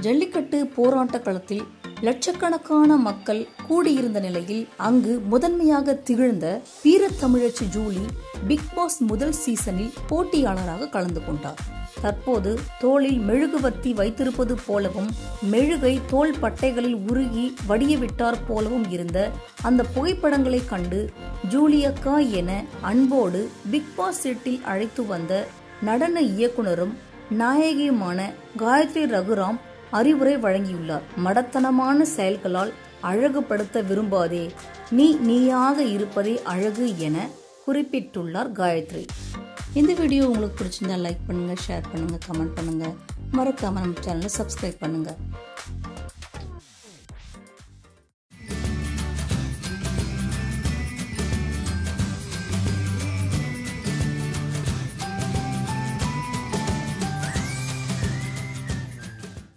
ஜல்லிக்கட்டு போராட்ட களத்தில் லட்சக்கணக்கான மக்கள் கூடியிருந்த நிலையில் அங்கு முதன்மையாக திகழ்ந்த வீரத்தமிழச்சி ஜூலி பிக் பாஸ் முதல் சீசனில் போட்டியாளராக கலந்து கொண்டார். தற்போது தோளில் மெழுகுவர்த்தி வைத்திருப்பது போலவும் மெழுகை தோல் பட்டைகளில் உருகி வடியவிட்டார் போலவும் இருந்த அந்த புகைப்படங்களை கண்டு ஜூலியக்கா என அன்போடு பிக் பாஸ் செட்டில் அழைத்து வந்த நடன இயக்குனரும் நாயகியுமான காயத்ரி ரகுராம் அறிவுரை வழங்கியுள்ளார். மடத்தனமான செயல்களால் அழகுபடுத்த விரும்பாதே. நீ நீயாக இருப்பதே அழகு என குறிப்பிட்டுள்ளார் காயத்ரி. இந்த வீடியோ உங்களுக்கு பிடிச்சிருந்தா லைக் பண்ணுங்கள் ஷேர் பண்ணுங்கள் கமெண்ட் பண்ணுங்கள் மறக்காமல் நம்ம சேனலை சப்ஸ்கிரைப் பண்ணுங்கள்